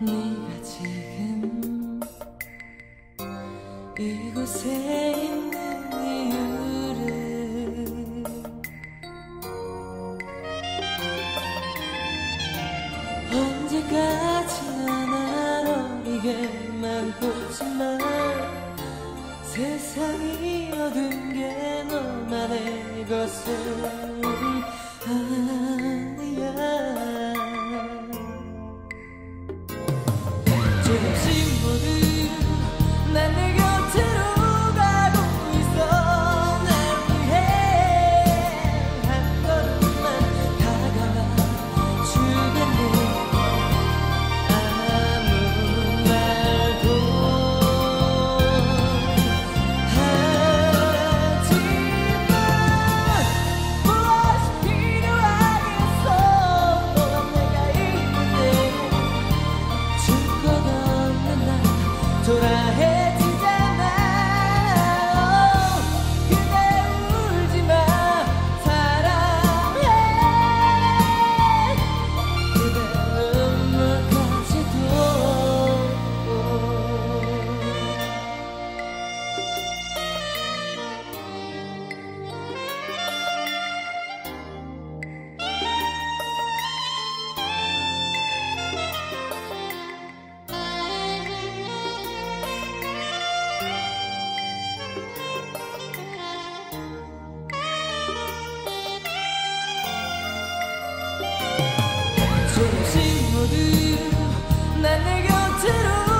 네가 지금 이곳에 있는 이유를 언제까지나 날 어리게만 보지만 세상이 어두운 게 너만의 것은 아니야. 조금씩 모두 난내 곁으로